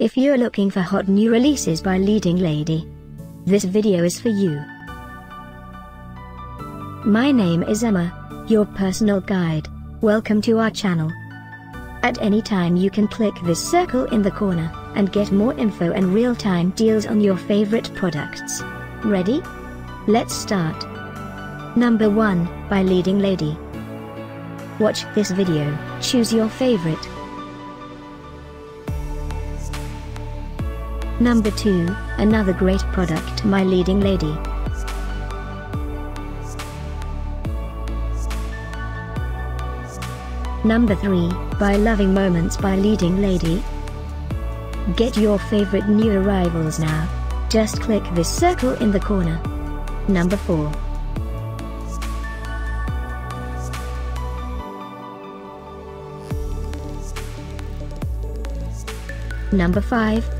If you're looking for hot new releases by leading lady, this video is for you. My name is Emma, your personal guide. Welcome to our channel. At any time you can click this circle in the corner, and get more info and real-time deals on your favorite products. Ready? Let's start. Number 1, by Leading Lady. Watch this video, choose your favorite. Number 2, another great product My Leading Lady. Number 3, by Loving Moments by Leading Lady. Get your favorite new arrivals now. Just click this circle in the corner. Number 4. Number 5,